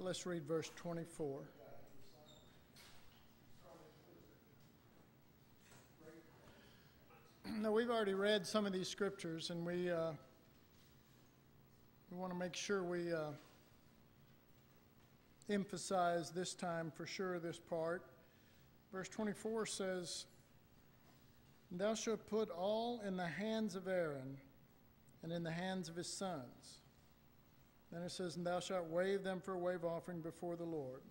Well, let's read verse 24. Now, we've already read some of these scriptures, and we, uh, we want to make sure we uh, emphasize this time for sure this part. Verse 24 says, Thou shalt put all in the hands of Aaron and in the hands of his sons. Then it says, And thou shalt wave them for a wave offering before the Lord.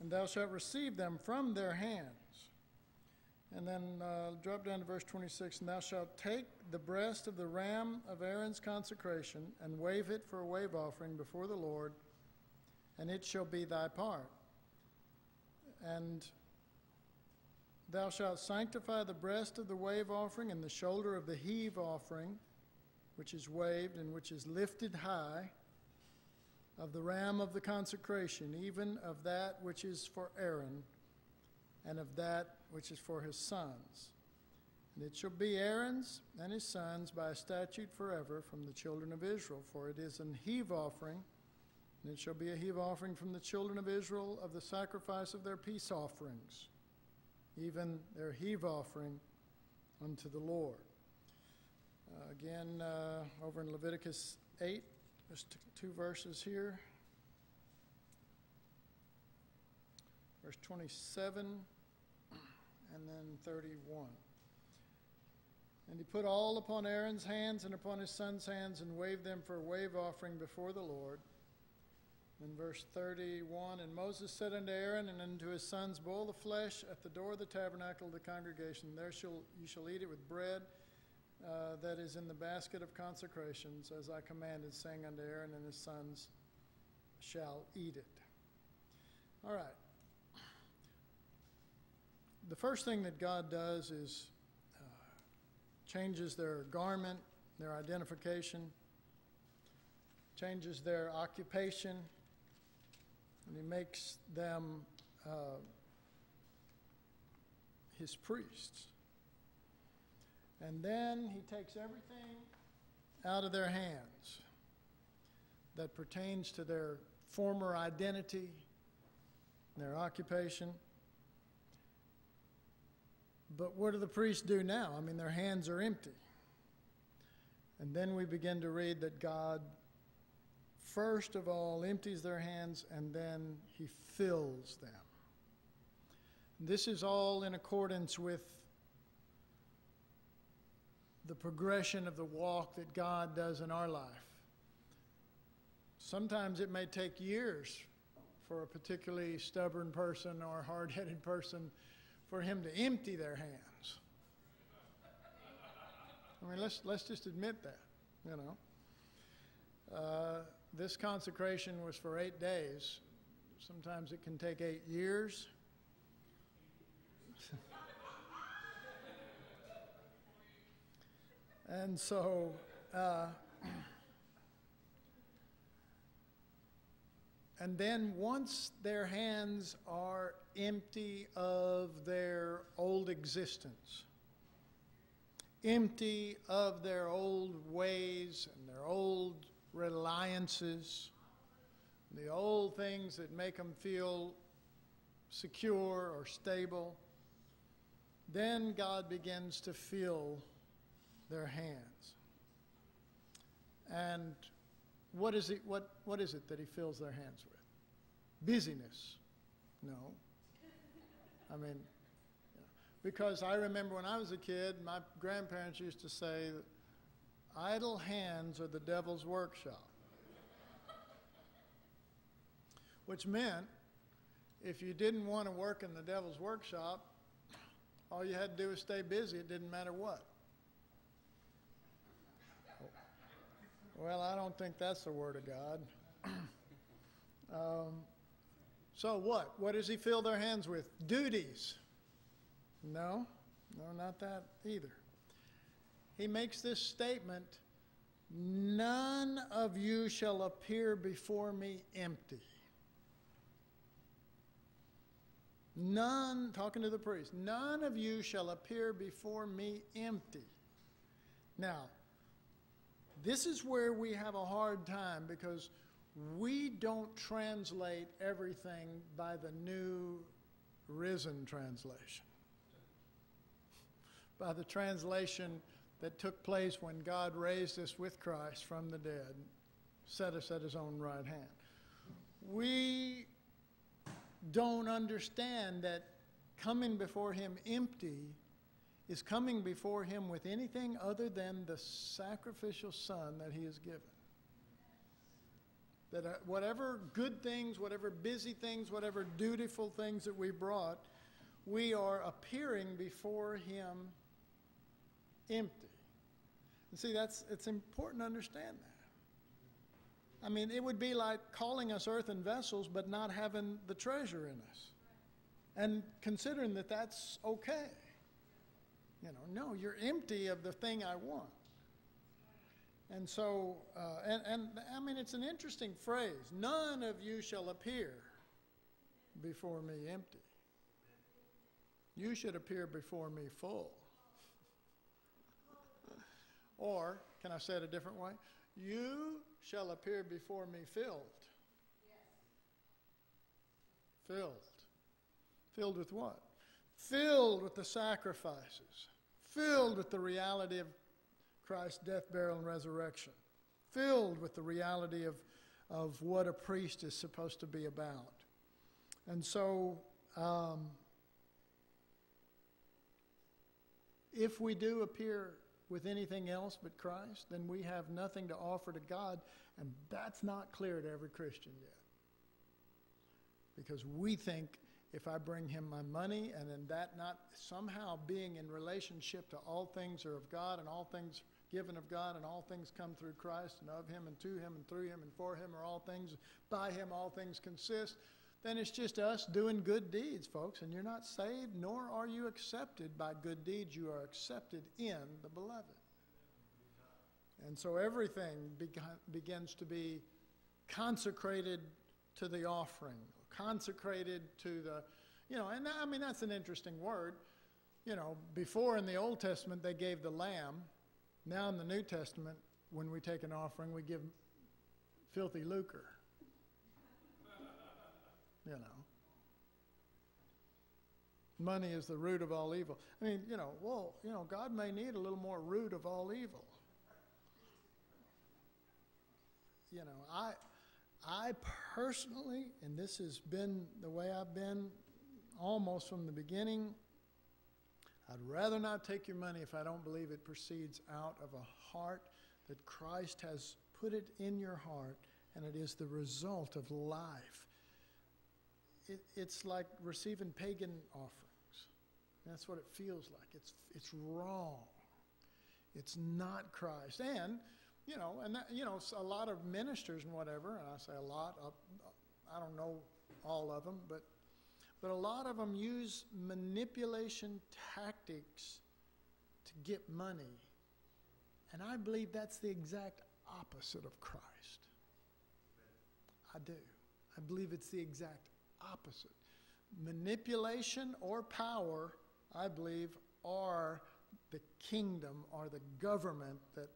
And thou shalt receive them from their hands. And then uh, drop down to verse 26 And thou shalt take the breast of the ram of Aaron's consecration and wave it for a wave offering before the Lord, and it shall be thy part. And thou shalt sanctify the breast of the wave offering and the shoulder of the heave offering, which is waved and which is lifted high, of the ram of the consecration, even of that which is for Aaron, and of that which is for his sons. And it shall be Aaron's and his sons by a statute forever from the children of Israel, for it is an heave offering and it shall be a heave offering from the children of Israel of the sacrifice of their peace offerings, even their heave offering unto the Lord. Uh, again, uh, over in Leviticus 8, just two verses here. Verse 27 and then 31. And he put all upon Aaron's hands and upon his son's hands and waved them for a wave offering before the Lord. In verse 31, and Moses said unto Aaron and unto his sons, Boil the flesh at the door of the tabernacle of the congregation. There shall, you shall eat it with bread uh, that is in the basket of consecrations, as I commanded, saying unto Aaron and his sons, shall eat it. All right. The first thing that God does is uh, changes their garment, their identification, changes their occupation and he makes them uh, his priests. And then he takes everything out of their hands that pertains to their former identity, their occupation. But what do the priests do now? I mean, their hands are empty. And then we begin to read that God first of all empties their hands and then he fills them. This is all in accordance with the progression of the walk that God does in our life. Sometimes it may take years for a particularly stubborn person or hard headed person for him to empty their hands. I mean, let's, let's just admit that, you know. Uh, this consecration was for eight days. Sometimes it can take eight years. and so, uh, and then once their hands are empty of their old existence, empty of their old ways and their old reliances, the old things that make them feel secure or stable, then God begins to fill their hands. And what is it, what, what is it that he fills their hands with? Busyness. No. I mean, because I remember when I was a kid, my grandparents used to say, Idle hands are the devil's workshop. Which meant if you didn't want to work in the devil's workshop, all you had to do was stay busy. It didn't matter what. Well, I don't think that's the Word of God. um, so, what? What does He fill their hands with? Duties. No, no, not that either he makes this statement None of you shall appear before me empty. None, talking to the priest, none of you shall appear before me empty. Now, this is where we have a hard time because we don't translate everything by the new risen translation, by the translation that took place when God raised us with Christ from the dead, set us at his own right hand. We don't understand that coming before him empty is coming before him with anything other than the sacrificial son that he has given. That uh, whatever good things, whatever busy things, whatever dutiful things that we brought, we are appearing before him empty. And see, that's it's important to understand that. I mean, it would be like calling us earthen vessels, but not having the treasure in us. And considering that that's okay. You know, no, you're empty of the thing I want. And so, uh, and, and I mean, it's an interesting phrase. None of you shall appear before me empty. You should appear before me full. or, can I say it a different way? You shall appear before me filled. Filled. Filled with what? Filled with the sacrifices, filled with the reality of Christ's death, burial, and resurrection, filled with the reality of, of what a priest is supposed to be about. And so, um, if we do appear with anything else but Christ, then we have nothing to offer to God, and that's not clear to every Christian yet. Because we think if I bring him my money and in that not somehow being in relationship to all things are of God and all things given of God and all things come through Christ and of him and to him and through him and for him are all things, by him all things consist, then it's just us doing good deeds, folks, and you're not saved nor are you accepted by good deeds. You are accepted in the beloved. And so everything begins to be consecrated to the offering consecrated to the, you know, and I mean, that's an interesting word. You know, before in the Old Testament, they gave the lamb. Now in the New Testament, when we take an offering, we give filthy lucre. You know. Money is the root of all evil. I mean, you know, well, you know, God may need a little more root of all evil. You know, I I personally, and this has been the way I've been almost from the beginning, I'd rather not take your money if I don't believe it proceeds out of a heart that Christ has put it in your heart and it is the result of life. It, it's like receiving pagan offerings. That's what it feels like. It's, it's wrong. It's not Christ. And you know, and that, you know, a lot of ministers and whatever, and I say a lot, of, I don't know all of them, but but a lot of them use manipulation tactics to get money. And I believe that's the exact opposite of Christ. I do. I believe it's the exact opposite. Manipulation or power, I believe, are the kingdom or the government that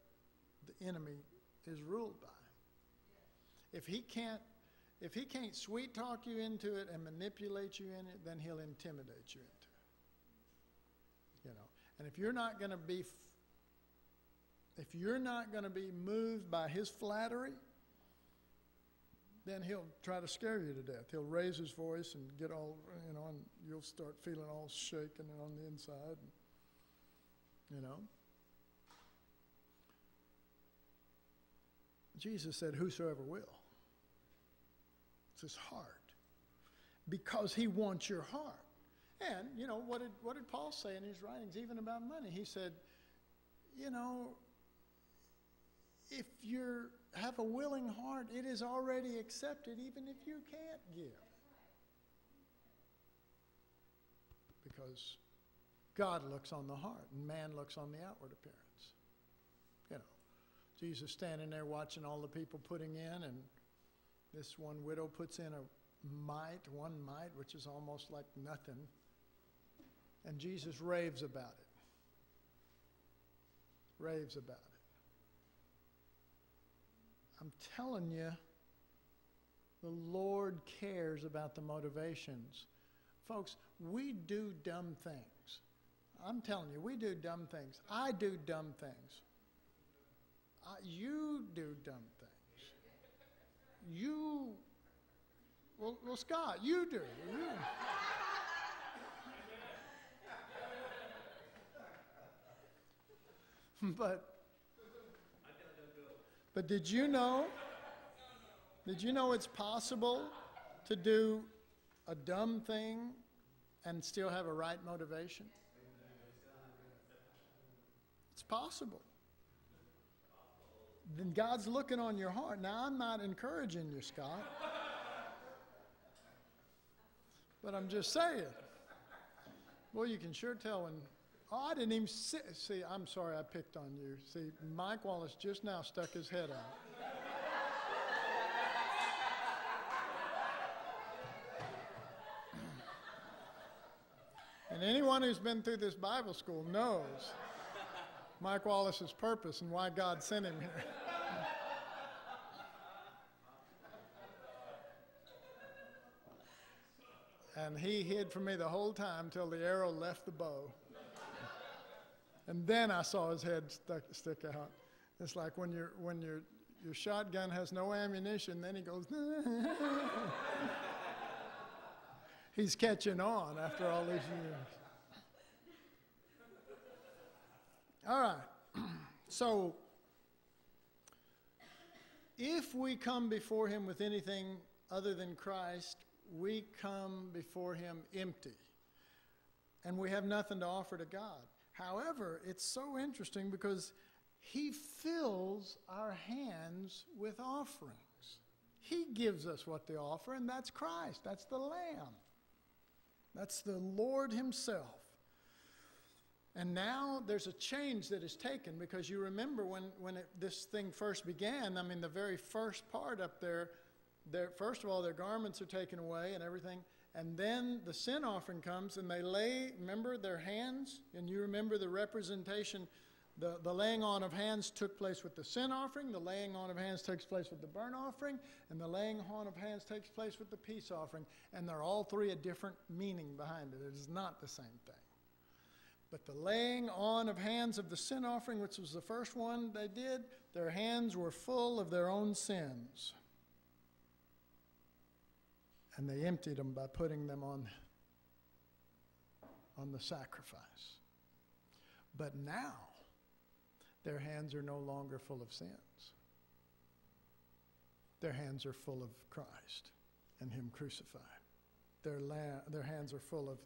the enemy is ruled by. If he can't if he can't sweet talk you into it and manipulate you in it, then he'll intimidate you into it. You know. And if you're not going to be if you're not going to be moved by his flattery, then he'll try to scare you to death. He'll raise his voice and get all, you know, and you'll start feeling all shaken on the inside. You know? Jesus said, Whosoever will. It's his heart. Because he wants your heart. And, you know, what did, what did Paul say in his writings, even about money? He said, you know, if you have a willing heart, it is already accepted, even if you can't give. Because God looks on the heart, and man looks on the outward appearance. Jesus standing there watching all the people putting in, and this one widow puts in a mite, one mite, which is almost like nothing. And Jesus raves about it. Raves about it. I'm telling you, The Lord cares about the motivations. Folks, we do dumb things. I'm telling you, we do dumb things. I do dumb things. I, you do dumb things. You, well, well Scott, you do. You. but but did you know did you know it's possible to do a dumb thing and still have a right motivation it's possible then god's looking on your heart now i'm not encouraging you scott but i'm just saying well you can sure tell when Oh, I didn't even see, see. I'm sorry I picked on you. See, Mike Wallace just now stuck his head out. and anyone who's been through this Bible school knows Mike Wallace's purpose and why God sent him here. and he hid from me the whole time till the arrow left the bow. And then I saw his head stuck, stick out. It's like when, you when your, your shotgun has no ammunition, then he goes, He's catching on after all these years. All right. So, if we come before Him with anything other than Christ, we come before Him empty. And we have nothing to offer to God. However, it's so interesting because he fills our hands with offerings. He gives us what to offer, and that's Christ. That's the Lamb. That's the Lord Himself. And now there's a change that is taken because you remember when, when it, this thing first began, I mean, the very first part up there, first of all, their garments are taken away and everything. And then the sin offering comes and they lay, remember, their hands? And you remember the representation. The, the laying on of hands took place with the sin offering, the laying on of hands takes place with the burnt offering, and the laying on of hands takes place with the peace offering. And they're all three a different meaning behind it. It is not the same thing. But the laying on of hands of the sin offering, which was the first one they did, their hands were full of their own sins and they emptied them by putting them on, on the sacrifice. But now, their hands are no longer full of sins. Their hands are full of Christ and Him crucified. Their, la- their hands are full of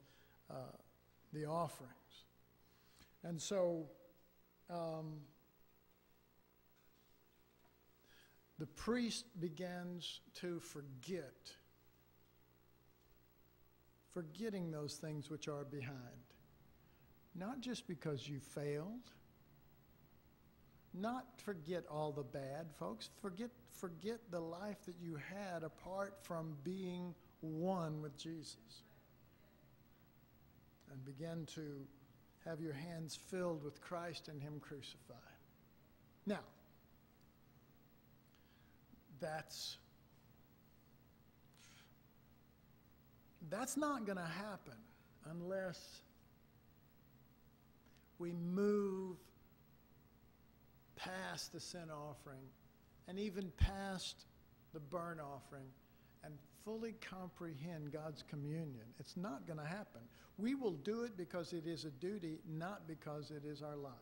uh, the offerings. And so, um, the priest begins to forget forgetting those things which are behind. Not just because you failed, not forget all the bad, folks. Forget, forget the life that you had apart from being one with Jesus. And begin to have your hands filled with Christ and Him crucified. Now, that's That's not going to happen unless we move past the sin offering and even past the burnt offering fully comprehend God's communion. It's not going to happen. We will do it because it is a duty, not because it is our life.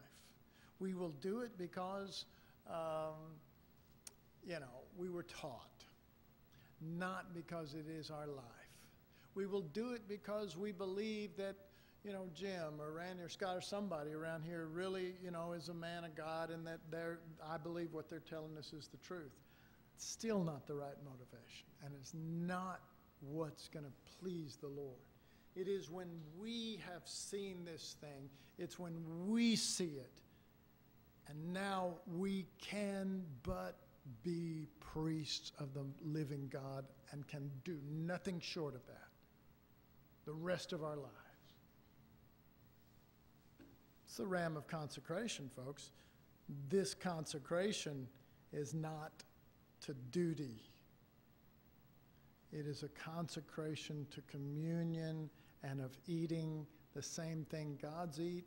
We will do it because, um, you know, we were taught, not because it is our life. We will do it because we believe that, you know, Jim or Randy or Scott or somebody around here really, you know, is a man of God and that they're, I believe what they're telling us is the truth. Still not the right motivation, and it's not what's going to please the Lord. It is when we have seen this thing, it's when we see it, and now we can but be priests of the living God and can do nothing short of that the rest of our lives. It's the ram of consecration, folks. This consecration is not to duty, It is a consecration to communion and of eating the same thing God's eat,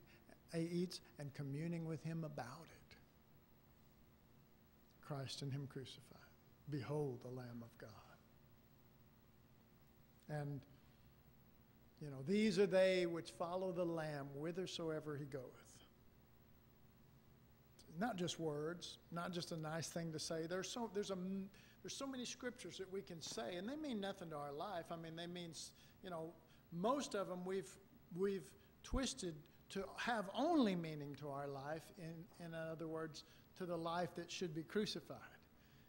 eats and communing with Him about it. Christ and Him crucified. Behold the Lamb of God. And, you know, these are they which follow the Lamb whithersoever he goeth. Not just words, not just a nice thing to say. There's so, there's, a, there's so many scriptures that we can say, and they mean nothing to our life. I mean, they mean, you know, most of them we've, we've twisted to have only meaning to our life, in, in other words, to the life that should be crucified.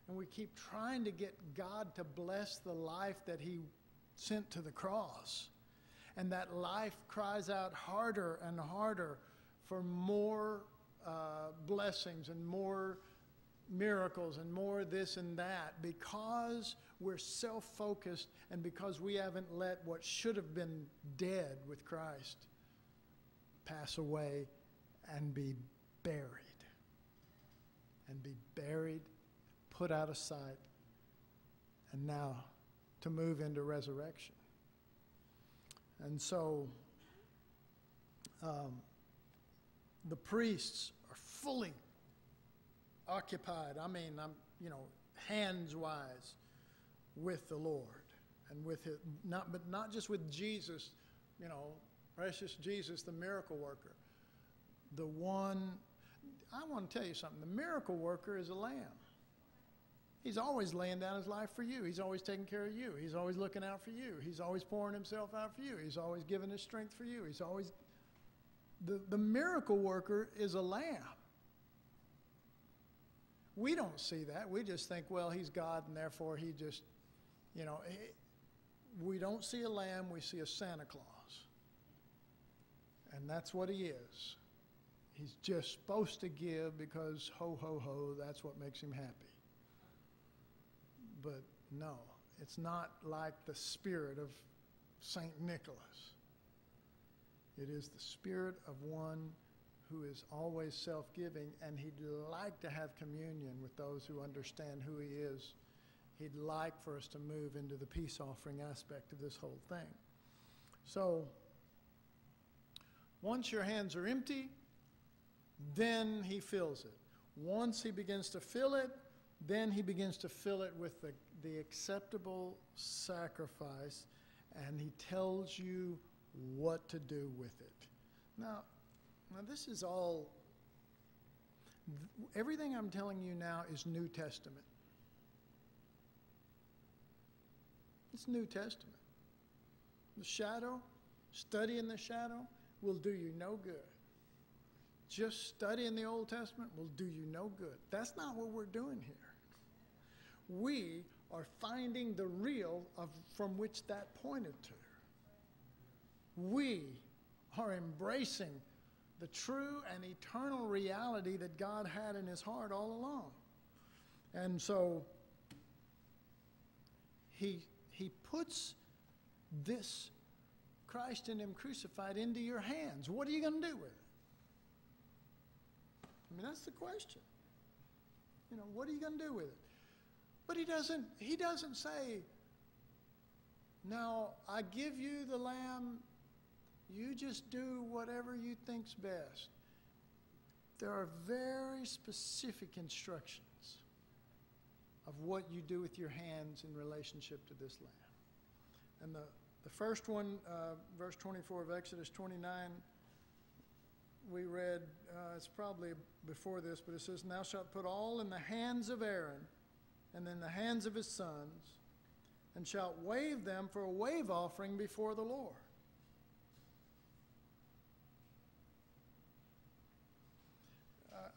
And we keep trying to get God to bless the life that He sent to the cross. And that life cries out harder and harder for more uh, blessings and more miracles and more this and that because we're self focused and because we haven't let what should have been dead with Christ pass away and be buried. And be buried, put out of sight, and now to move into resurrection. And so um, the priests are fully occupied. I mean, I'm, you know, hands wise with the Lord and with his, not, but not just with Jesus, you know, precious Jesus, the miracle worker. The one, I want to tell you something. The miracle worker is a lamb. He's always laying down his life for you. He's always taking care of you. He's always looking out for you. He's always pouring himself out for you. He's always giving his strength for you. He's always. The, the miracle worker is a lamb. We don't see that. We just think, well, he's God and therefore he just, you know, he, we don't see a lamb, we see a Santa Claus. And that's what he is. He's just supposed to give because ho, ho, ho, that's what makes him happy. But no, it's not like the spirit of St. Nicholas. It is the spirit of one who is always self giving, and he'd like to have communion with those who understand who he is. He'd like for us to move into the peace offering aspect of this whole thing. So, once your hands are empty, then he fills it. Once he begins to fill it, then he begins to fill it with the, the acceptable sacrifice, and he tells you what to do with it. Now, now this is all, everything I'm telling you now is New Testament. It's New Testament. The shadow, studying the shadow, will do you no good. Just studying the Old Testament will do you no good. That's not what we're doing here we are finding the real of, from which that pointed to. We are embracing the true and eternal reality that God had in his heart all along. And so he, he puts this Christ in him crucified into your hands. What are you going to do with it? I mean, that's the question. You know, what are you going to do with it? But he doesn't, he doesn't say, Now I give you the lamb, you just do whatever you think's best. There are very specific instructions of what you do with your hands in relationship to this lamb. And the, the first one, uh, verse 24 of Exodus 29, we read, uh, it's probably before this, but it says, Thou shalt put all in the hands of Aaron and in the hands of his sons, and shalt wave them for a wave offering before the Lord.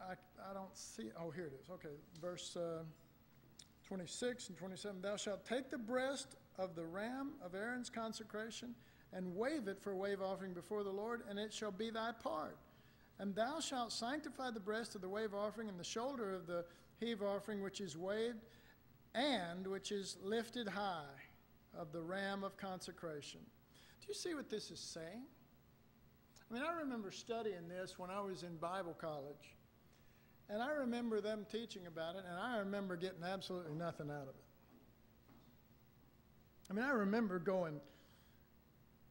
I, I, don't see, oh, here it is. Okay, verse uh, 26 and 27. Thou shalt take the breast of the ram of Aaron's consecration and wave it for a wave offering before the Lord, and it shall be thy part. And thou shalt sanctify the breast of the wave offering and the shoulder of the heave offering which is waved, and which is lifted high of the ram of consecration. Do you see what this is saying? I mean, I remember studying this when I was in Bible college, and I remember them teaching about it, and I remember getting absolutely nothing out of it. I mean, I remember going,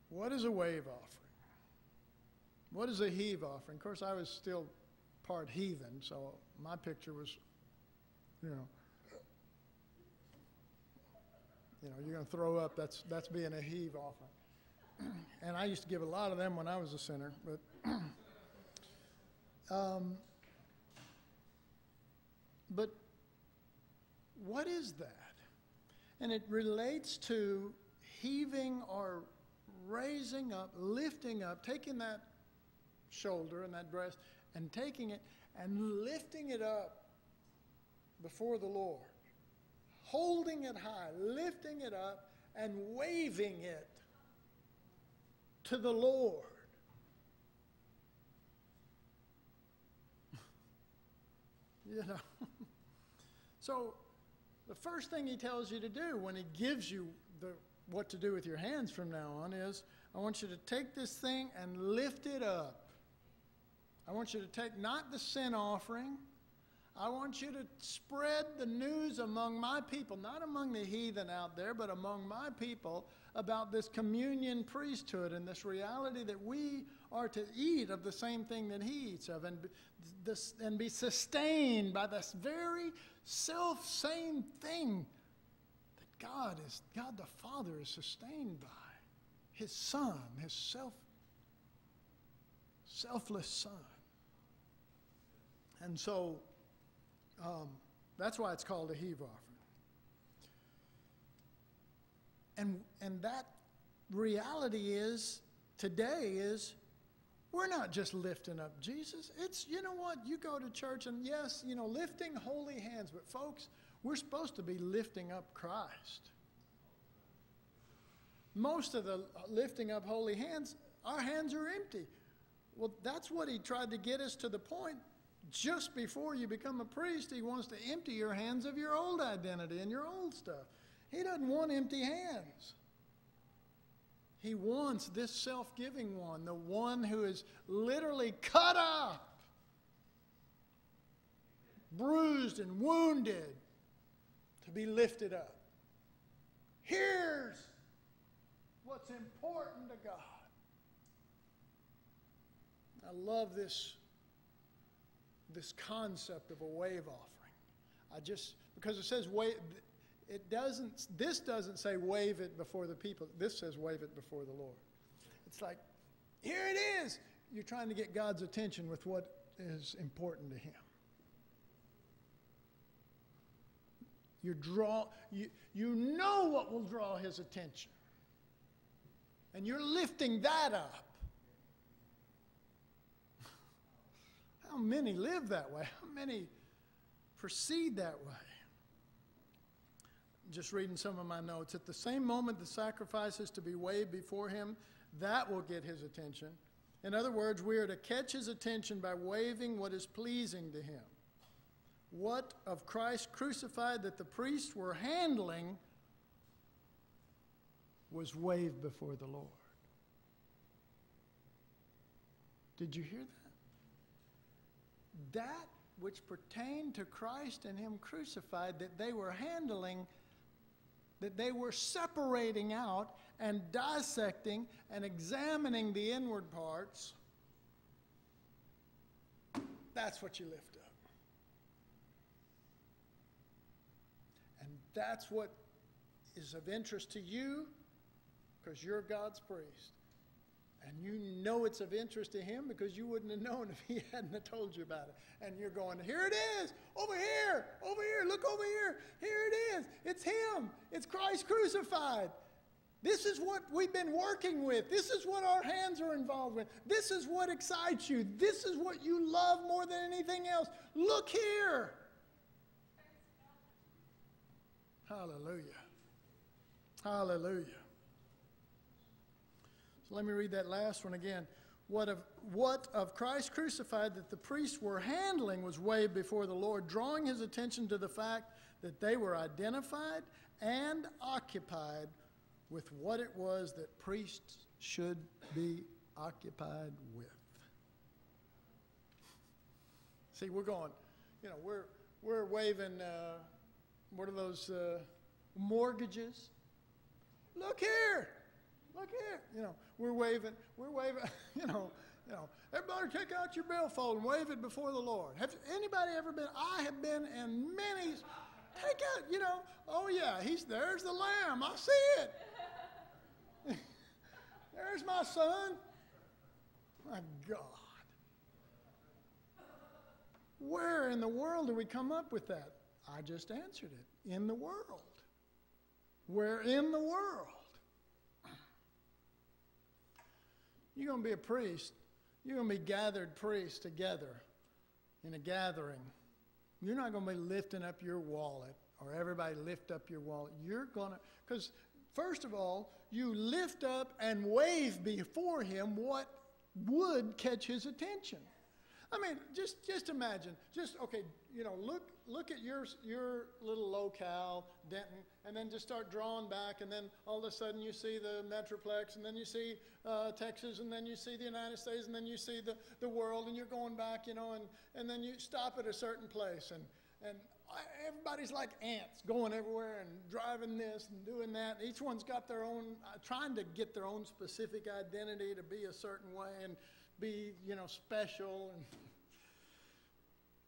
what is a wave offering? What is a heave offering? Of course, I was still part heathen, so my picture was, you know, you know, you're going to throw up. That's that's being a heave offering. and I used to give a lot of them when I was a sinner, but. um, but what is that? And it relates to heaving or raising up, lifting up, taking that shoulder and that breast and taking it and lifting it up before the Lord, holding it high, lifting it up, and waving it to the Lord. you know. So the first thing he tells you to do when he gives you the, what to do with your hands from now on is I want you to take this thing and lift it up. I want you to take not the sin offering. I want you to spread the news among my people, not among the heathen out there, but among my people about this communion priesthood and this reality that we are to eat of the same thing that he eats of and, this, and be sustained by this very self same thing that God is, God the Father is sustained by. His Son, His self, selfless Son. And so um, that's why it's called a heave offering. And, and that reality is, today is, we're not just lifting up Jesus. It's, you know what, you go to church and yes, you know, lifting holy hands, but folks, we're supposed to be lifting up Christ. Most of the uh, lifting up holy hands, our hands are empty. Well, that's what he tried to get us to the point. Just before you become a priest, he wants to empty your hands of your old identity and your old stuff. He doesn't want empty hands. He wants this self giving one, the one who is literally cut up, bruised and wounded, to be lifted up. Here's what's important to God. I love this, this concept of a wave offering. I just, because it says wave, it doesn't, this doesn't say wave it before the people. This says wave it before the Lord. It's like, here it is. You're trying to get God's attention with what is important to Him. You draw, you, you know what will draw His attention. And you're lifting that up. How many live that way? How many proceed that way? Just reading some of my notes. At the same moment the sacrifice is to be waved before him, that will get his attention. In other words, we are to catch his attention by waving what is pleasing to him. What of Christ crucified that the priests were handling was waved before the Lord. Did you hear that? That which pertained to Christ and Him crucified that they were handling that they were separating out and dissecting and examining the inward parts, that's what you lift up. And that's what is of interest to you because you're God's priest. And you know it's of interest to him because you wouldn't have known if he hadn't have told you about it. And you're going, here it is, over here, over here, look over here, here it is. It's him, it's Christ crucified. This is what we've been working with. This is what our hands are involved with. This is what excites you. This is what you love more than anything else. Look here. Hallelujah. Hallelujah. Let me read that last one again. What of, what of Christ crucified that the priests were handling was waved before the Lord, drawing his attention to the fact that they were identified and occupied with what it was that priests should be occupied with. See, we're going, you know, we're, we're waving, uh, what are those uh, mortgages? look here, look here. You know, we're waving, we're waving, you know, you know, everybody take out your billfold and wave it before the Lord. Have anybody ever been? I have been in many. Take out, you know, oh yeah, he's there's the lamb. I see it. there's my son. My God. Where in the world do we come up with that? I just answered it. In the world. Where in the world? You're going to be a priest. You're going to be gathered priests together in a gathering. You're not going to be lifting up your wallet or everybody lift up your wallet. You're going to, because first of all, you lift up and wave before him what would catch his attention. I mean, just just imagine, just okay, you know, look look at your your little locale, Denton, and then just start drawing back, and then all of a sudden you see the Metroplex, and then you see uh, Texas, and then you see the United States, and then you see the, the world, and you're going back, you know, and, and then you stop at a certain place, and and everybody's like ants going everywhere and driving this and doing that. Each one's got their own, uh, trying to get their own specific identity to be a certain way and be, you know, special.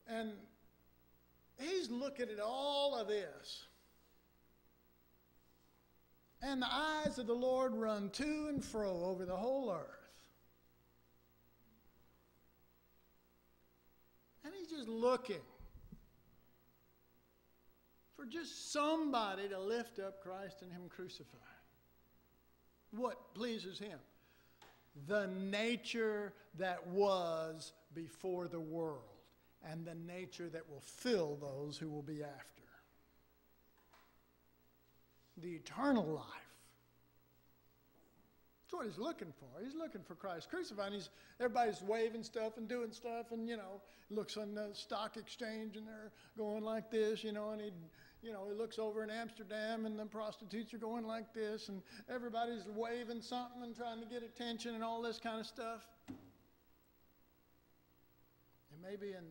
And, and he's looking at all of this. And the eyes of the Lord run to and fro over the whole earth. And he's just looking for just somebody to lift up Christ and Him crucified. What pleases Him? The nature that was before the world and the nature that will fill those who will be after. The eternal life. That's what he's looking for. He's looking for Christ crucified. He's, everybody's waving stuff and doing stuff, and you know, looks on the stock exchange and they're going like this, you know, and he you know, he looks over in Amsterdam and the prostitutes are going like this and everybody's waving something and trying to get attention and all this kind of stuff. And maybe in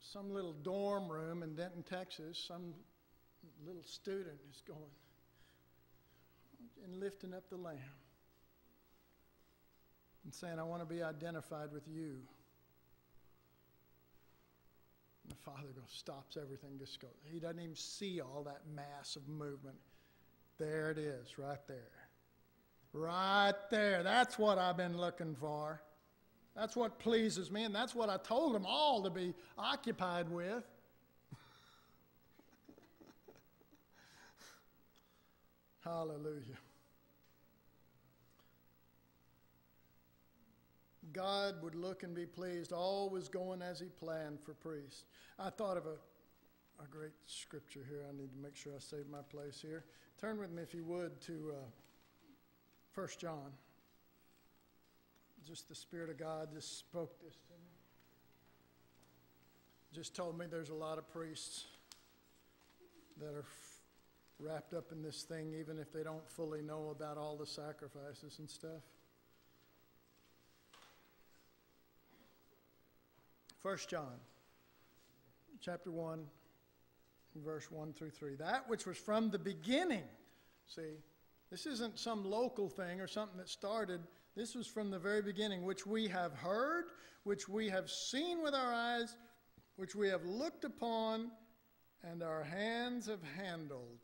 some little dorm room in Denton, Texas, some little student is going and lifting up the lamb and saying, I want to be identified with you. And the father goes, stops everything, just goes. He doesn't even see all that mass of movement. There it is, right there. Right there. That's what I've been looking for. That's what pleases me, and that's what I told them all to be occupied with. Hallelujah. God would look and be pleased. All was going as He planned for priests. I thought of a, a great scripture here. I need to make sure I save my place here. Turn with me, if you would, to uh, 1 John. Just the Spirit of God just spoke this to me. Just told me there's a lot of priests that are f- wrapped up in this thing, even if they don't fully know about all the sacrifices and stuff. 1 John chapter 1, verse 1 through 3. That which was from the beginning. See, this isn't some local thing or something that started. This was from the very beginning, which we have heard, which we have seen with our eyes, which we have looked upon, and our hands have handled.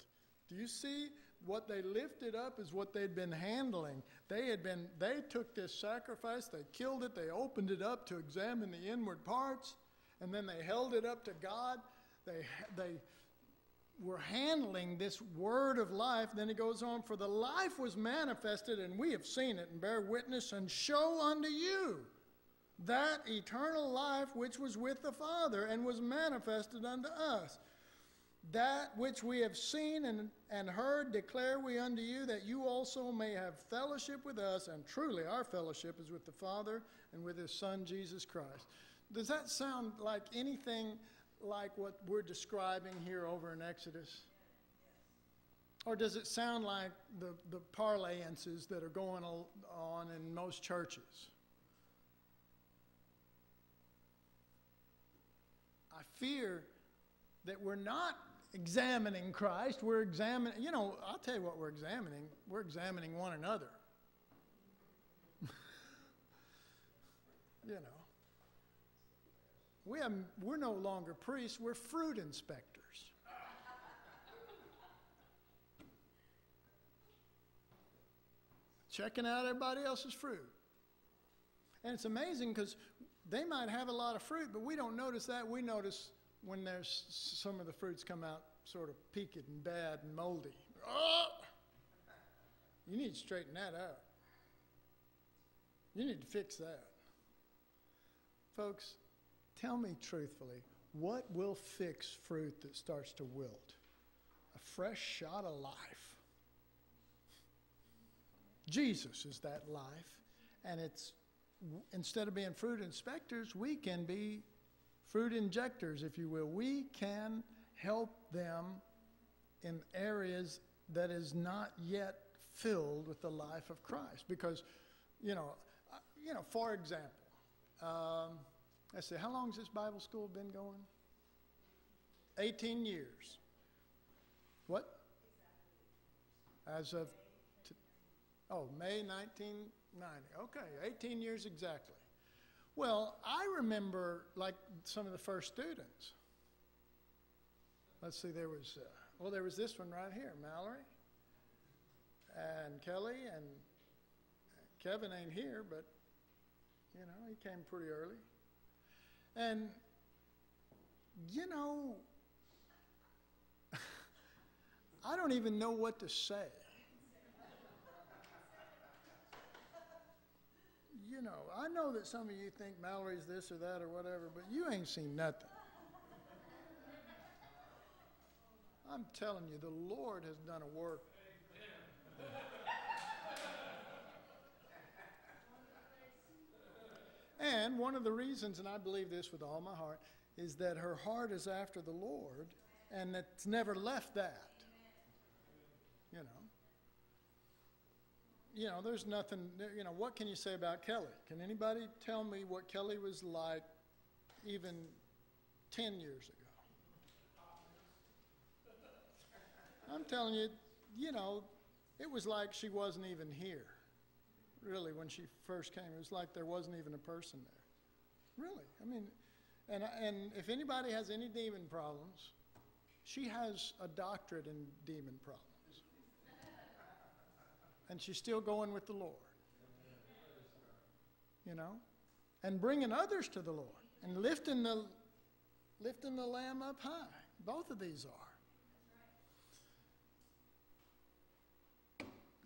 Do you see? What they lifted up is what they'd been handling. They had been, they took this sacrifice, they killed it, they opened it up to examine the inward parts, and then they held it up to God. They, they were handling this word of life. Then he goes on, For the life was manifested, and we have seen it, and bear witness, and show unto you that eternal life which was with the Father and was manifested unto us. That which we have seen and, and heard declare we unto you, that you also may have fellowship with us, and truly our fellowship is with the Father and with his Son, Jesus Christ. Does that sound like anything like what we're describing here over in Exodus? Or does it sound like the, the parleyances that are going on in most churches? I fear that we're not examining Christ. We're examining, you know, I'll tell you what we're examining. We're examining one another. you know. We have, we're no longer priests, we're fruit inspectors. Checking out everybody else's fruit. And it's amazing because they might have a lot of fruit, but we don't notice that. We notice when there's some of the fruits come out sort of peaked and bad and moldy. Oh! You need to straighten that out. You need to fix that. Folks, tell me truthfully, what will fix fruit that starts to wilt? A fresh shot of life. Jesus is that life, and it's instead of being fruit inspectors, we can be fruit injectors, if you will. We can help them in areas that is not yet filled with the life of Christ. Because, you know, uh, you know, for example, um, let's see, how long has this Bible school been going? 18 years. What? As of, t- oh, May 1990. Okay, 18 years exactly. Well, I remember like some of the first students. Let's see, there was, uh, well, there was this one right here, Mallory, and Kelly, and Kevin ain't here, but, you know, he came pretty early. And, you know, I don't even know what to say. You know, I know that some of you think Mallory's this or that or whatever, but you ain't seen nothing. I'm telling you, the Lord has done a work. and one of the reasons, and I believe this with all my heart, is that her heart is after the Lord and it's never left that. You know you know, there's nothing, you know, what can you say about Kelly? Can anybody tell me what Kelly was like even 10 years ago? I'm telling you, you know, it was like she wasn't even here. Really, when she first came, it was like there wasn't even a person there. Really. I mean, and, and if anybody has any demon problems, she has a doctorate in demon problems and she's still going with the Lord. You know? And bringing others to the Lord and lifting the, lifting the lamb up high. Both of these are.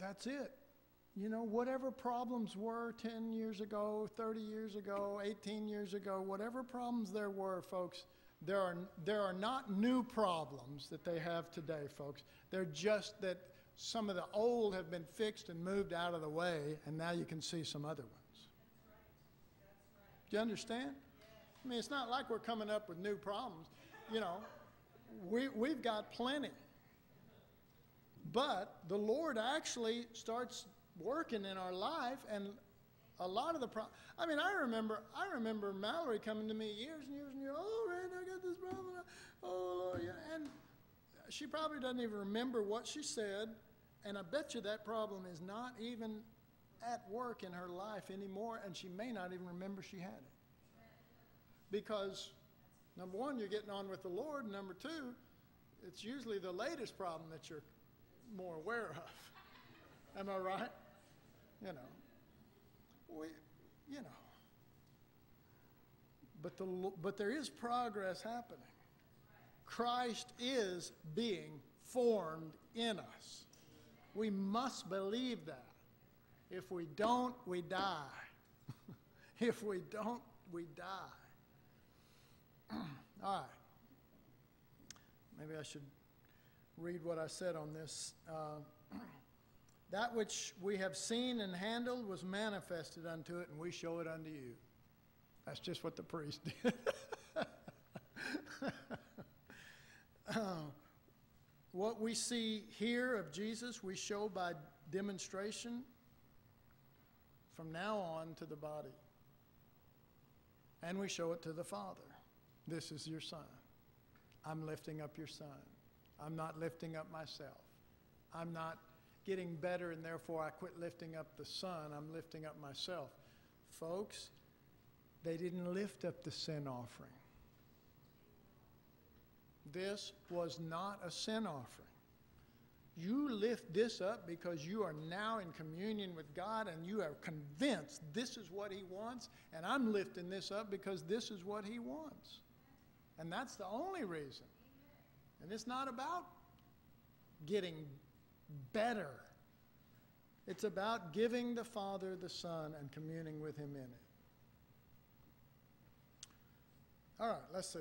That's it. You know, whatever problems were 10 years ago, 30 years ago, 18 years ago, whatever problems there were, folks, there are, there are not new problems that they have today, folks. They're just that some of the old have been fixed and moved out of the way, and now you can see some other ones. Do you understand? I mean, it's not like we're coming up with new problems. You know, we, we've got plenty. But the Lord actually starts working in our life, and a lot of the problems. I mean, I remember, I remember Mallory coming to me years and years and years. Oh, Randy, I got this problem. Oh, Lord, yeah. and she probably doesn't even remember what she said, and I bet you that problem is not even at work in her life anymore, and she may not even remember she had it. Because, number one, you're getting on with the Lord, and number two, it's usually the latest problem that you're more aware of. Am I right? You know, we, you know. But, the, but there is progress happening. Christ is being formed in us. We must believe that. If we don't, we die. if we don't, we die. All right. Maybe I should read what I said on this. Uh, that which we have seen and handled was manifested unto it, and we show it unto you. That's just what the priest did. uh, what we see here of Jesus, we show by demonstration from now on to the body. And we show it to the Father. This is your Son. I'm lifting up your Son. I'm not lifting up myself. I'm not getting better and therefore I quit lifting up the Son. I'm lifting up myself. Folks, they didn't lift up the sin offering. This was not a sin offering. You lift this up because you are now in communion with God and you are convinced this is what He wants, and I'm lifting this up because this is what He wants. And that's the only reason. And it's not about getting better, it's about giving the Father the Son and communing with Him in it. All right, let's see.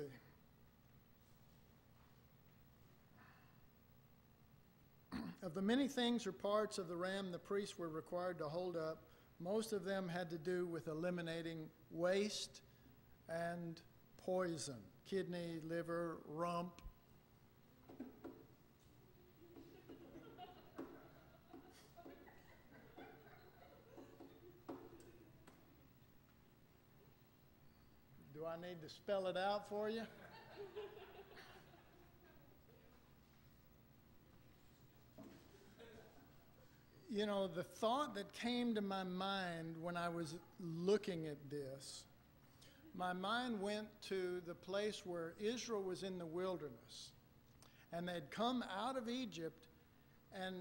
Of the many things or parts of the ram the priests were required to hold up, most of them had to do with eliminating waste and poison kidney, liver, rump. Do I need to spell it out for you? You know, the thought that came to my mind when I was looking at this, my mind went to the place where Israel was in the wilderness. And they'd come out of Egypt, and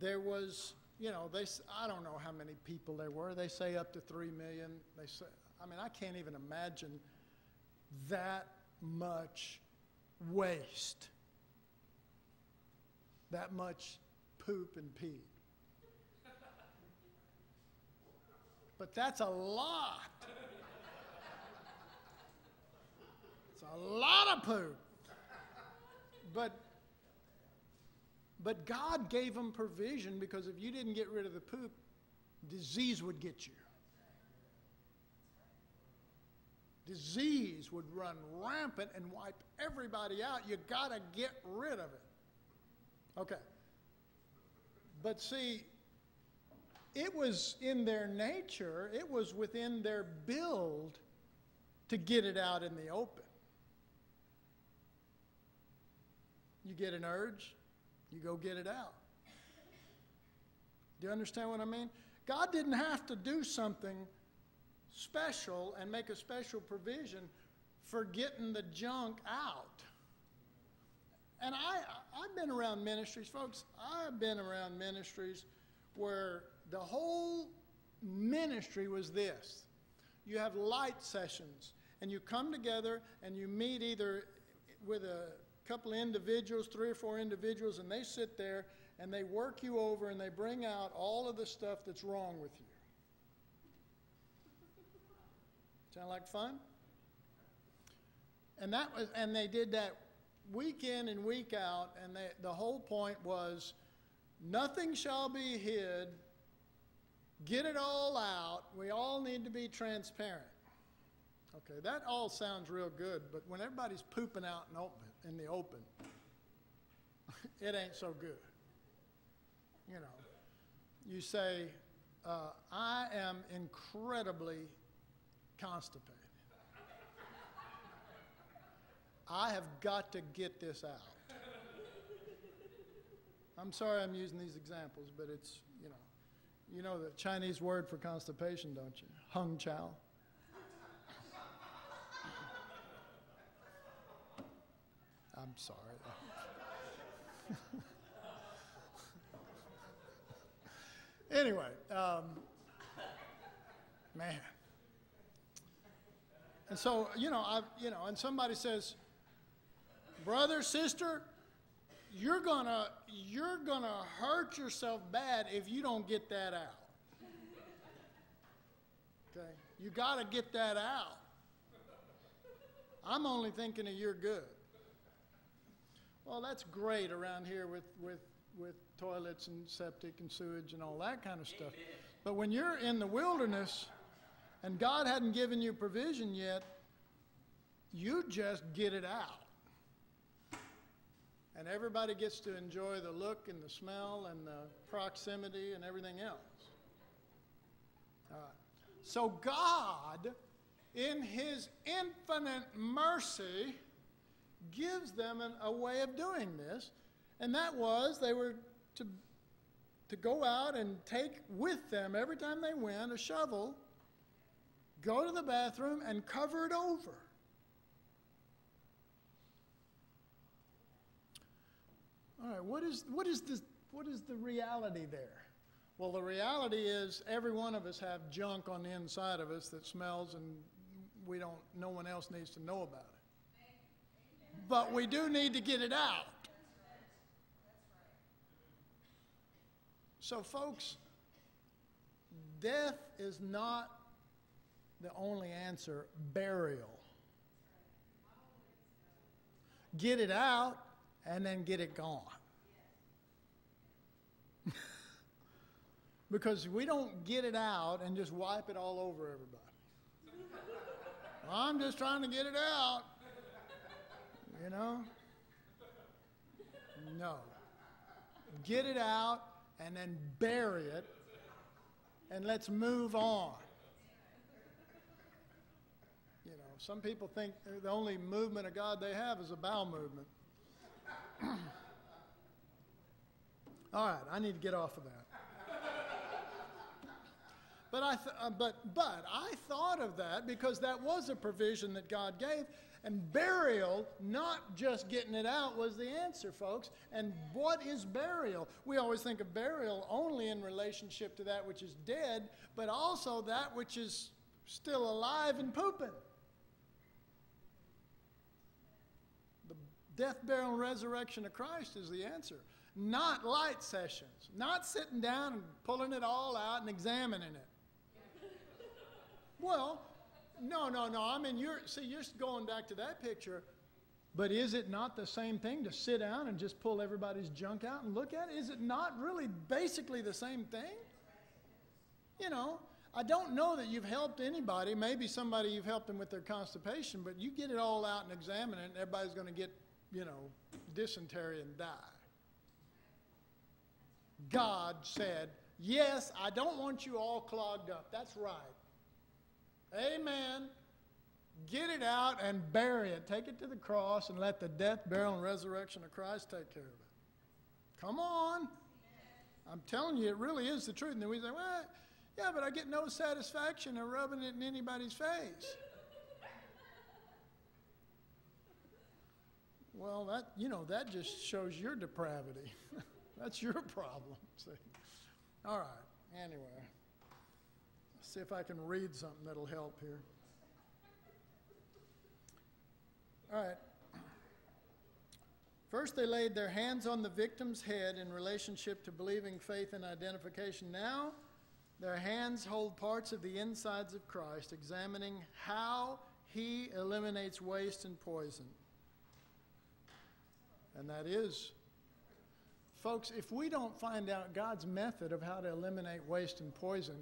there was, you know, they, I don't know how many people there were. They say up to three million. They say, I mean, I can't even imagine that much waste, that much poop and pee. But that's a lot. It's a lot of poop. But but God gave them provision because if you didn't get rid of the poop, disease would get you. Disease would run rampant and wipe everybody out. You got to get rid of it. Okay. But see, it was in their nature, it was within their build to get it out in the open. You get an urge, you go get it out. Do you understand what I mean? God didn't have to do something special and make a special provision for getting the junk out. And I, I've been around ministries, folks, I've been around ministries where the whole ministry was this you have light sessions, and you come together and you meet either with a couple of individuals, three or four individuals, and they sit there and they work you over and they bring out all of the stuff that's wrong with you. Sound like fun? And that was, and they did that week in and week out, and they, the whole point was nothing shall be hid. Get it all out. We all need to be transparent. Okay, that all sounds real good, but when everybody's pooping out in, open, in the open, it ain't so good. You know, you say, uh, I am incredibly constipated. I have got to get this out. I'm sorry I'm using these examples, but it's, you know, you know the Chinese word for constipation, don't you? Hung chow. I'm sorry. anyway, um, man. And so, you know, I, you know, and somebody says, brother, sister, you're gonna, you're gonna hurt yourself bad if you don't get that out. Okay, you got to get that out. I'm only thinking of your good. Well, that's great around here with, with, with toilets and septic and sewage and all that kind of stuff. But when you're in the wilderness and God hadn't given you provision yet, you just get it out. And everybody gets to enjoy the look and the smell and the proximity and everything else. Right. So God, in His infinite mercy, gives them an, a way of doing this, and that was they were to, to go out and take with them every time they went a shovel, go to the bathroom, and cover it over. All right, what is, what is, the, what is the reality there? Well, the reality is every one of us have junk on the inside of us that smells and we don't, no one else needs to know about it. But we do need to get it out. So, folks, death is not the only answer, burial. Get it out and then get it gone. because we don't get it out and just wipe it all over everybody. I'm just trying to get it out. You know? No. Get it out and then bury it and let's move on. You know, some people think the only movement of God they have is a bowel movement. All right, I need to get off of that. But I, th- uh, but, but I thought of that because that was a provision that God gave. And burial, not just getting it out, was the answer, folks. And what is burial? We always think of burial only in relationship to that which is dead, but also that which is still alive and pooping. The death, burial, and resurrection of Christ is the answer. Not light sessions, not sitting down and pulling it all out and examining it. Well, no, no, no. I mean, you're see, you're going back to that picture. But is it not the same thing to sit down and just pull everybody's junk out and look at it? Is it not really basically the same thing? You know, I don't know that you've helped anybody. Maybe somebody you've helped them with their constipation, but you get it all out and examine it, and everybody's going to get, you know, dysentery and die. God said, Yes, I don't want you all clogged up. That's right. Amen. Get it out and bury it. Take it to the cross and let the death, burial, and resurrection of Christ take care of it. Come on. I'm telling you, it really is the truth. And then we say, well, yeah, but I get no satisfaction in rubbing it in anybody's face. Well, that, you know, that just shows your depravity. That's your problem, see. All right, anyway see if I can read something that'll help here. All right. First, they laid their hands on the victim's head in relationship to believing faith and identification. Now, their hands hold parts of the insides of Christ, examining how he eliminates waste and poison. And that is, folks, if we don't find out God's method of how to eliminate waste and poison,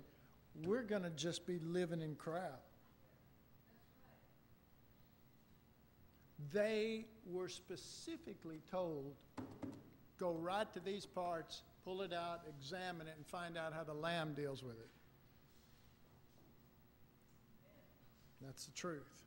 we're going to just be living in crap. They were specifically told go right to these parts, pull it out, examine it, and find out how the lamb deals with it. That's the truth.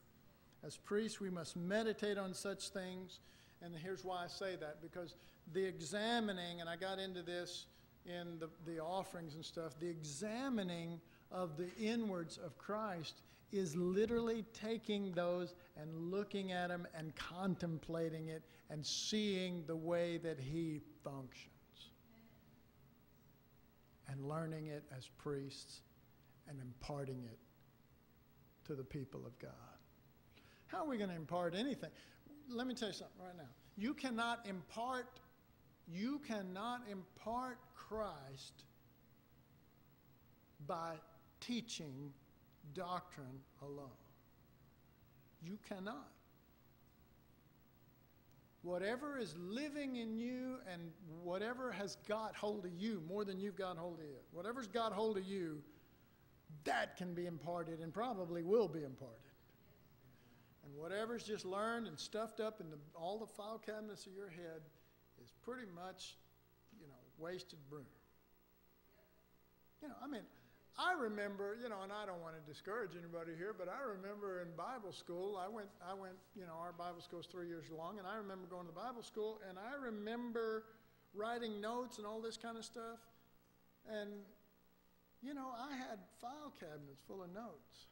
As priests, we must meditate on such things. And here's why I say that because the examining, and I got into this in the, the offerings and stuff, the examining of the inwards of Christ is literally taking those and looking at them and contemplating it and seeing the way that He functions and learning it as priests and imparting it to the people of God. How are we going to impart anything? Let me tell you something right now. You cannot impart you cannot impart Christ by teaching doctrine alone. You cannot. Whatever is living in you and whatever has got hold of you more than you've got hold of it, whatever's got hold of you, that can be imparted and probably will be imparted. And whatever's just learned and stuffed up in the, all the file cabinets of your head is pretty much, you know, wasted broom. You know, I mean, I remember, you know, and I don't want to discourage anybody here, but I remember in Bible school, I went, I went, you know, our Bible school is three years long, and I remember going to Bible school, and I remember writing notes and all this kind of stuff. And, you know, I had file cabinets full of notes.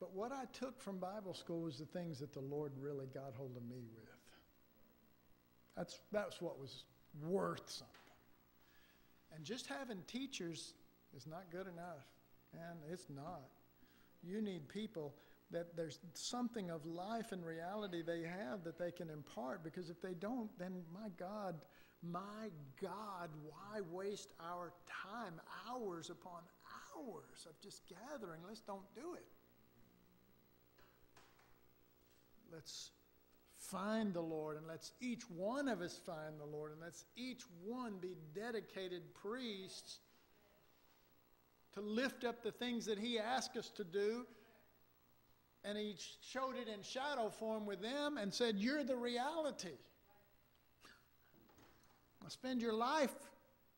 But what I took from Bible school was the things that the Lord really got hold of me with. That's, that's what was worth something. And just having teachers is not good enough. And it's not. You need people that there's something of life and reality they have that they can impart because if they don't, then my God, my God, why waste our time, hours upon hours of just gathering? Let's don't do it. Let's find the Lord and let's each one of us find the Lord and let's each one be dedicated priests to lift up the things that He asked us to do. And He showed it in shadow form with them and said, You're the reality. Spend your life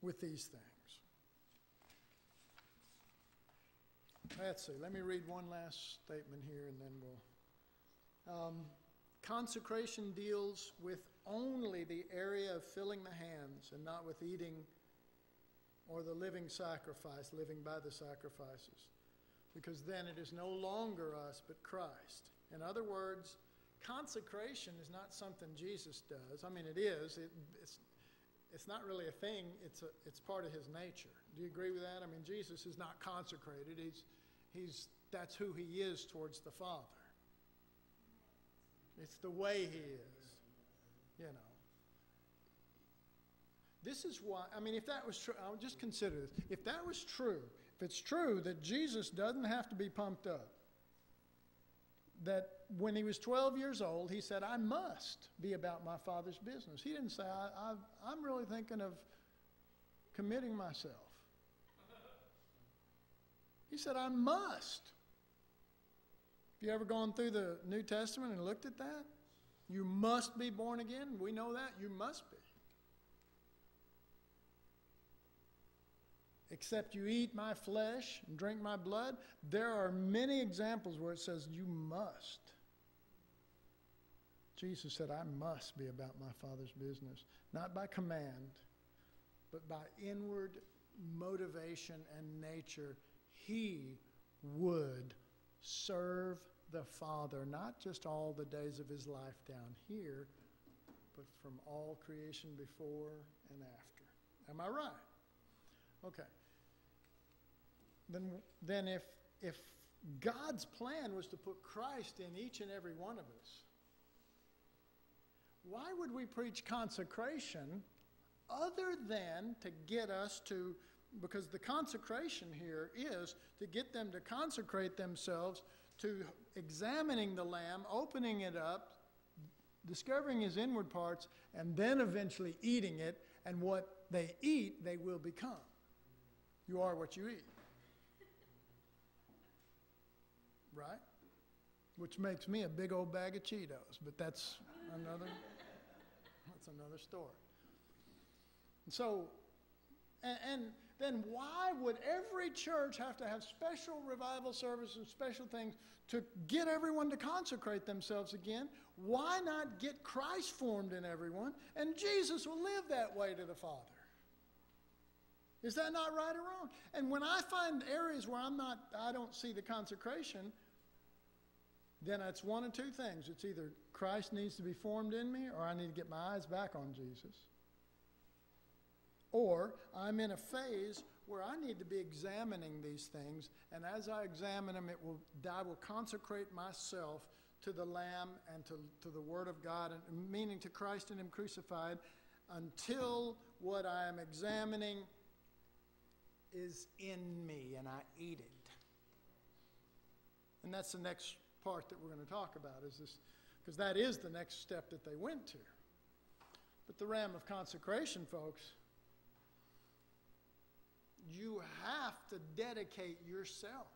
with these things. Let's see. Let me read one last statement here and then we'll. Um, Consecration deals with only the area of filling the hands and not with eating or the living sacrifice, living by the sacrifices. Because then it is no longer us, but Christ. In other words, consecration is not something Jesus does. I mean, it is. It, it's, it's not really a thing, it's, a, it's part of his nature. Do you agree with that? I mean, Jesus is not consecrated, he's, he's, that's who he is towards the Father. It's the way he is, you know. This is why, I mean, if that was true, I'll just consider this. If that was true, if it's true that Jesus doesn't have to be pumped up, that when he was 12 years old, he said, I must be about my Father's business. He didn't say, I, I'm really thinking of committing myself. He said, I must. Have you ever gone through the New Testament and looked at that? You must be born again. We know that. You must be. Except you eat my flesh and drink my blood. There are many examples where it says you must. Jesus said, I must be about my Father's business, not by command, but by inward motivation and nature. He would serve the Father, not just all the days of his life down here, but from all creation before and after. Am I right? Okay. Then, then if, if God's plan was to put Christ in each and every one of us, why would we preach consecration other than to get us to because the consecration here is to get them to consecrate themselves to examining the lamb, opening it up, discovering his inward parts, and then eventually eating it. And what they eat, they will become. You are what you eat. Right? Which makes me a big old bag of Cheetos, but that's another that's another story. And so and, and then why would every church have to have special revival services, special things to get everyone to consecrate themselves again? Why not get Christ formed in everyone and Jesus will live that way to the Father? Is that not right or wrong? And when I find areas where I'm not, I don't see the consecration, then it's one of two things. It's either Christ needs to be formed in me or I need to get my eyes back on Jesus. Or I'm in a phase where I need to be examining these things, and as I examine them, it will, I will consecrate myself to the Lamb and to, to the Word of God, and, meaning to Christ and Him crucified, until what I am examining is in me and I eat it. And that's the next part that we're going to talk about is this, because that is the next step that they went to. But the ram of consecration, folks, you have to dedicate yourself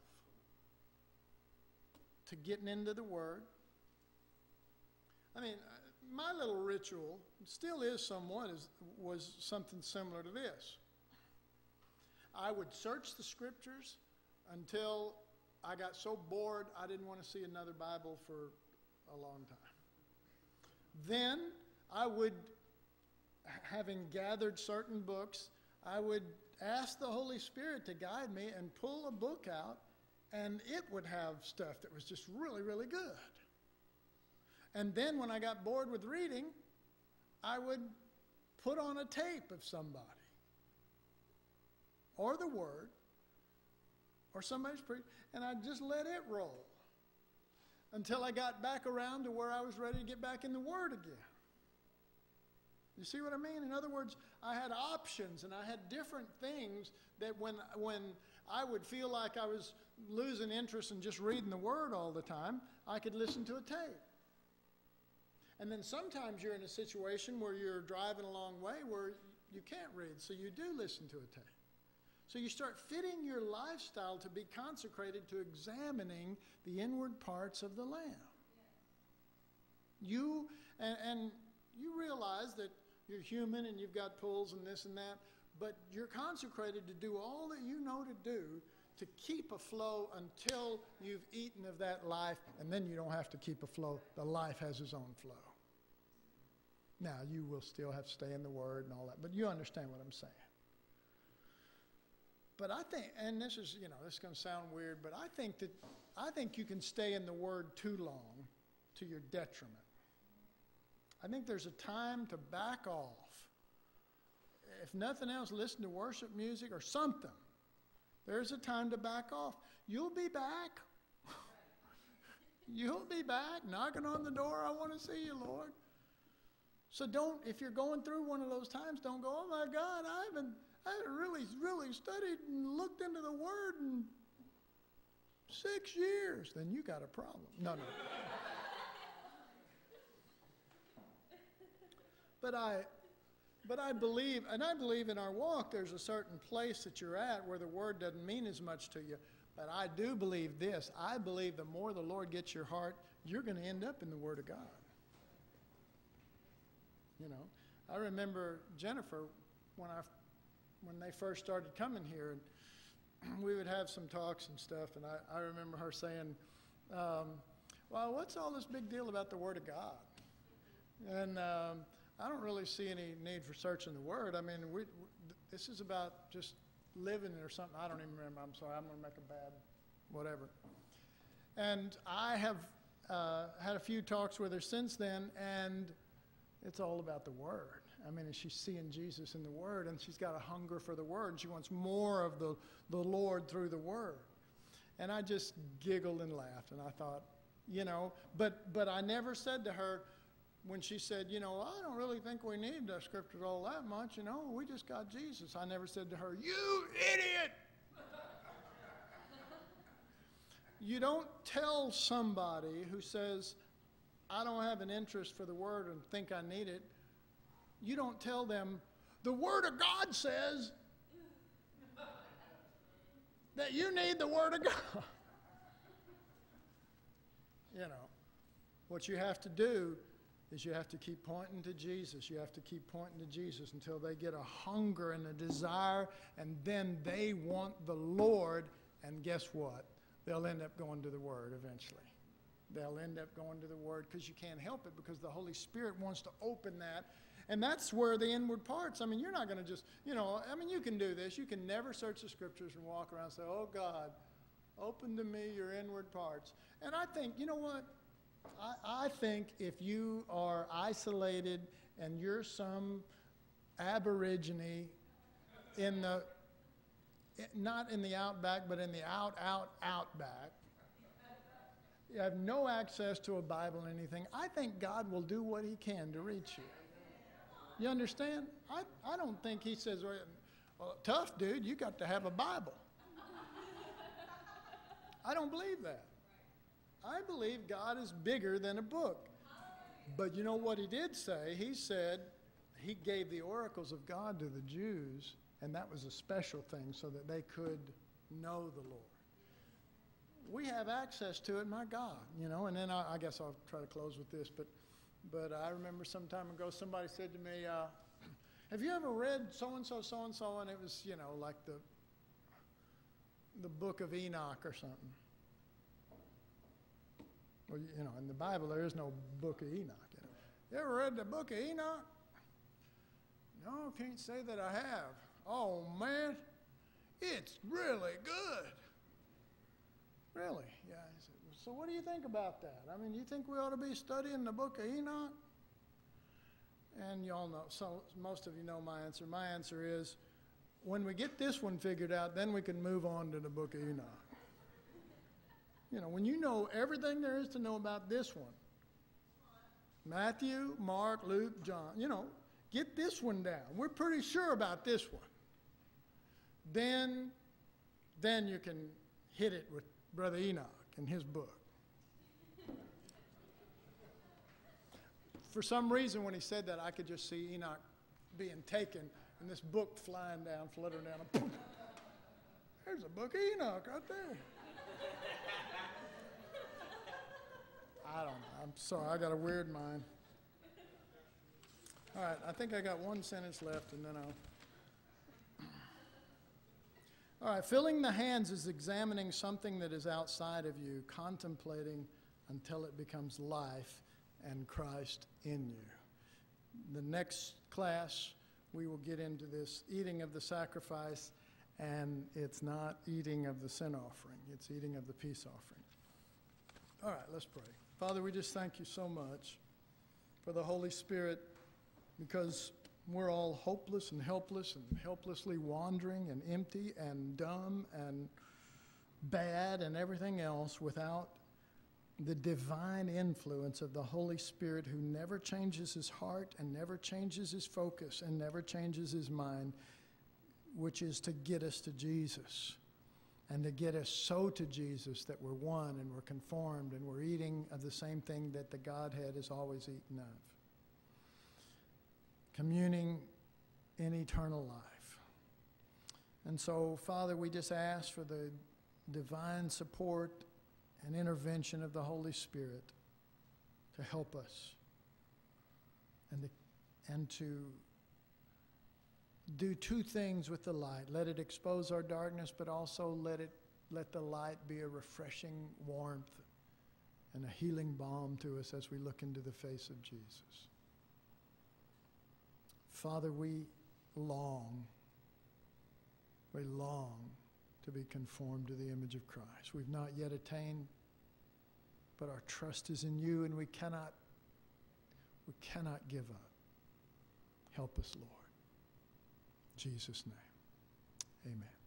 to getting into the Word. I mean, uh, my little ritual still is somewhat is, was something similar to this. I would search the scriptures until I got so bored I didn't want to see another Bible for a long time. Then I would, having gathered certain books, I would ask the Holy Spirit to guide me and pull a book out, and it would have stuff that was just really, really good. And then when I got bored with reading, I would put on a tape of somebody or the Word or somebody's preaching, and I'd just let it roll until I got back around to where I was ready to get back in the Word again. You see what I mean? In other words, I had options and I had different things that when, when I would feel like I was losing interest in just reading the Word all the time, I could listen to a tape. And then sometimes you're in a situation where you're driving a long way where you can't read, so you do listen to a tape. So you start fitting your lifestyle to be consecrated to examining the inward parts of the Lamb. You, and, and you realize that you're human and you've got pulls and this and that, but you're consecrated to do all that you know to do to keep a flow until you've eaten of that life, and then you don't have to keep a flow. The life has its own flow. Now, you will still have to stay in the Word and all that, but you understand what I'm saying. But I think, and this is, you know, this is going to sound weird, but I think that I think you can stay in the Word too long to your detriment. I think there's a time to back off. If nothing else, listen to worship music or something. There's a time to back off. You'll be back. You'll be back knocking on the door. I want to see you, Lord. So don't, if you're going through one of those times, don't go, oh my God, I haven't, I haven't really, really studied and looked into the Word in six years. Then you got a problem. No, no. But I, but I believe, and I believe in our walk, there's a certain place that you're at where the Word doesn't mean as much to you. But I do believe this. I believe the more the Lord gets your heart, you're going to end up in the Word of God. You know, I remember Jennifer when I when they first started coming here, and we would have some talks and stuff, and I, I remember her saying, um, "Well, what's all this big deal about the Word of God?" And um, I don't really see any need for searching the Word. I mean, we, this is about just living or something. I don't even remember. I'm sorry. I'm going to make a bad whatever. And I have uh, had a few talks with her since then, and it's all about the Word. I mean, she's seeing Jesus in the Word, and she's got a hunger for the Word. And she wants more of the, the Lord through the Word. And I just giggled and laughed, and I thought, you know, but, but I never said to her, when she said, you know, I don't really think we need the scriptures all that much, you know, we just got Jesus. I never said to her, you idiot! you don't tell somebody who says, I don't have an interest for the Word and think I need it, you don't tell them, the Word of God says that you need the Word of God. you know, what you have to do is you have to keep pointing to Jesus. You have to keep pointing to Jesus until they get a hunger and a desire, and then they want the Lord, and guess what? They'll end up going to the Word eventually they'll end up going to the Word because you can't help it because the Holy Spirit wants to open that. And that's where the inward parts, I mean, you're not going to just, you know, I mean, you can do this. You can never search the scriptures and walk around and say, oh, God, open to me your inward parts. And I think, you know what? I, I think if you are isolated and you're some aborigine in the, not in the outback, but in the out, out, outback, you have no access to a Bible or anything, I think God will do what He can to reach you. You understand? I, I don't think He says, well, tough dude, you got to have a Bible. I don't believe that. I believe God is bigger than a book. But you know what He did say? He said He gave the oracles of God to the Jews, and that was a special thing so that they could know the Lord we have access to it, my God, you know. And then I, I guess I'll try to close with this, but but I remember some time ago somebody said to me, uh, "Have you ever read so and so, so and so?" And it was you know like the the book of Enoch or something. Well, you know, in the Bible, there is no book of Enoch. You, you ever read the book of Enoch? No, can't say that I have. Oh, man, it's really good. Really? Yeah. Said, so, what do you think about that? I mean, you think we ought to be studying the book of Enoch? And y'all know, so most of you know my answer. My answer is when we get this one figured out, then we can move on to the book of Enoch. You know, when you know everything there is to know about this one Matthew, Mark, Luke, John, you know, get this one down. We're pretty sure about this one. Then, then you can hit it with Brother Enoch and his book. For some reason, when he said that, I could just see Enoch being taken and this book flying down, fluttering down. There's a book of Enoch right there. I don't know. I'm sorry. I got a weird mind. All right. I think I got one sentence left, and then I'll. All right. Filling the hands is examining something that is outside of you, contemplating until it becomes life and Christ in you. The next class, we will get into this eating of the sacrifice, and it's not eating of the sin offering, it's eating of the peace offering. All right, let's pray. Father, we just thank you so much for the Holy Spirit because we're all hopeless and helpless and helplessly wandering and empty and dumb and bad and everything else without the divine influence of the Holy Spirit who never changes his heart and never changes his focus and never changes his mind, which is to get us to Jesus and to get us so to Jesus that we're one and we're conformed and we're eating of the same thing that the Godhead has always eaten of. Communing in eternal life. And so, Father, we just ask for the divine support and intervention of the Holy Spirit to help us and to, and to do two things with the light. Let it expose our darkness, but also let it let the light be a refreshing warmth and a healing balm to us as we look into the face of Jesus. Father, we long, we long to be conformed to the image of Christ. We've not yet attained, but our trust is in you and we cannot we cannot give up. Help us, Lord. Jesus name. Amen.